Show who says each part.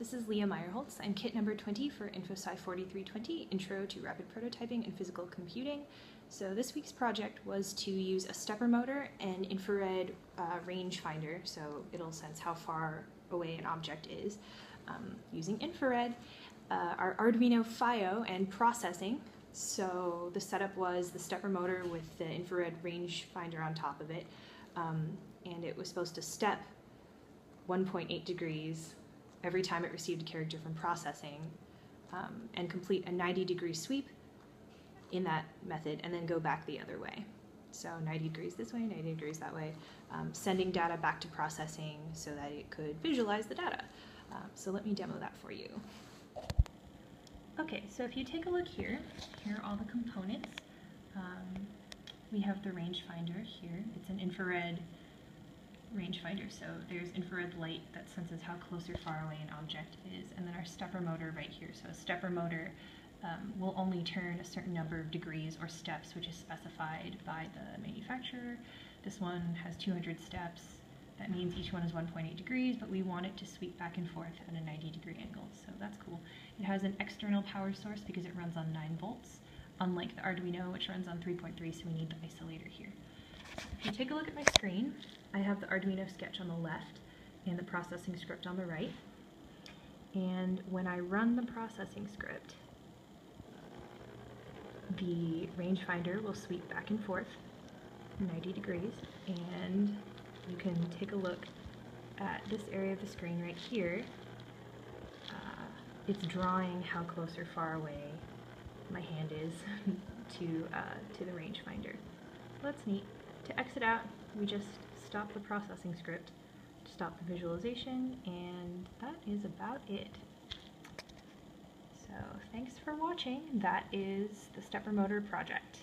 Speaker 1: this is Leah Meyerholtz. I'm kit number 20 for InfoSci 4320, Intro to Rapid Prototyping and Physical Computing. So this week's project was to use a stepper motor and infrared uh, rangefinder, so it'll sense how far away an object is, um, using infrared, uh, our Arduino FIO and processing. So the setup was the stepper motor with the infrared rangefinder on top of it, um, and it was supposed to step 1.8 degrees every time it received a character from processing um, and complete a 90 degree sweep in that method and then go back the other way. So 90 degrees this way, 90 degrees that way, um, sending data back to processing so that it could visualize the data. Um, so let me demo that for you. Okay, so if you take a look here, here are all the components. Um, we have the rangefinder here. It's an infrared rangefinder. So there's infrared light that senses how close or far away an object is, and then our stepper motor right here. So a stepper motor um, will only turn a certain number of degrees or steps, which is specified by the manufacturer. This one has 200 steps. That means each one is 1.8 degrees, but we want it to sweep back and forth at a 90 degree angle, so that's cool. It has an external power source because it runs on 9 volts, unlike the Arduino, which runs on 3.3, so we need the isolator here. If you take a look at my screen, I have the Arduino sketch on the left and the processing script on the right. And when I run the processing script, the rangefinder will sweep back and forth 90 degrees and you can take a look at this area of the screen right here. Uh, it's drawing how close or far away my hand is to, uh, to the rangefinder. That's neat. To exit out, we just stop the processing script, stop the visualization, and that is about it. So thanks for watching. That is the stepper motor project.